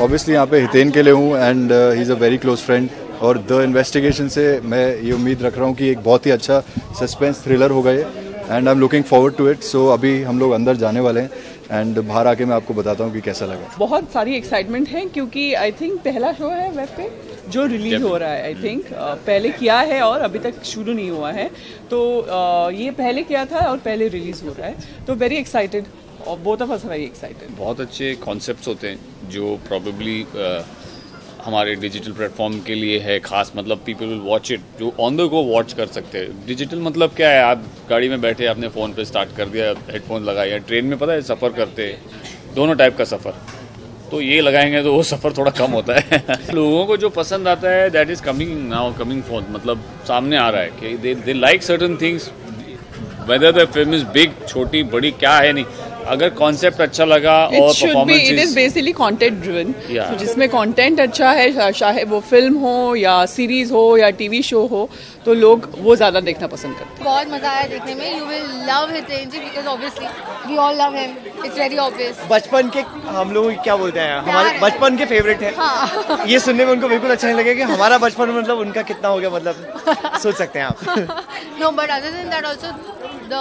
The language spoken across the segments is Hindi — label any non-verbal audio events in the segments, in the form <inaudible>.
ऑब्वियसली यहाँ पे हितेन के लिए हूँ and he is a very close friend और द इन्वेस्टिगेशन से मैं ये उम्मीद रख रहा हूँ कि एक बहुत ही अच्छा सस्पेंस थ्रिलर होगा ये। And I am looking forward to it so अभी हम लोग अंदर जाने वाले हैं एंड बाहर आके मैं आपको बताता हूँ कि कैसा लगा। बहुत सारी एक्साइटमेंट है क्योंकि आई थिंक पहला शो है वेब पे जो रिलीज़ हो रहा है आई थिंक uh, पहले किया है और अभी तक शुरू नहीं हुआ है। तो uh, ये पहले किया था और पहले रिलीज़ हो रहा है। तो वेरी एक्साइटेड और both of us very excited बहुत अच्छे कॉन्सेप्ट्स होते हैं जो प्रॉबेबली हमारे डिजिटल प्लेटफॉर्म के लिए है, खास मतलब पीपल विल वॉच इट जो ऑन द गो वॉच कर सकते हैं। डिजिटल मतलब क्या है? आप गाड़ी में बैठे आपने फ़ोन पे स्टार्ट कर दिया हेडफोन लगाया ट्रेन में पता है सफ़र करते दोनों टाइप का सफ़र। तो ये लगाएँगे तो वो सफ़र थोड़ा कम होता है। <laughs> लोगों को जो पसंद आता है that is coming now coming phone मतलब सामने आ रहा है कि they they like certain things whether the film is big छोटी, बड़ी, क्या है नहीं। अगर कॉन्सेप्ट अच्छा लगा और performance it is basically content driven जिसमें कंटेंट अच्छा है चाहे वो फ़िल्म हो या सीरीज़ हो या टीवी शो हो तो लोग वो ज़्यादा देखना पसंद करते हैं। बहुत मज़ा आया देखने में। You will love Hiten ji because obviously we all love him it's very obvious बचपन के हम लोग क्या बोलते हैं? हमारे बचपन के फेवरेट है। हाँ। ये सुनने में उनको बिल्कुल अच्छा नहीं लगेगा कि हमारा बचपन मतलब उनका कितना हो गया मतलब सोच सकते हैं आप। <laughs> No but other than that also the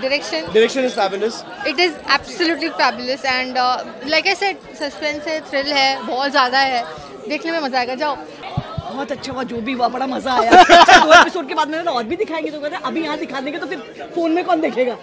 Direction? Direction is fabulous. It is absolutely fabulous and uh, like I said, suspense है, thrill है, बहुत ज़्यादा है. देखने में मज़ा आएगा. जाओ. बहुत अच्छा हुआ जो भी हुआ बड़ा मज़ा आया दो एपिसोड के बाद मैंने और भी दिखाएँगे तो कहते अभी यहाँ दिखा देंगे तो फिर फ़ोन में कौन देखेगा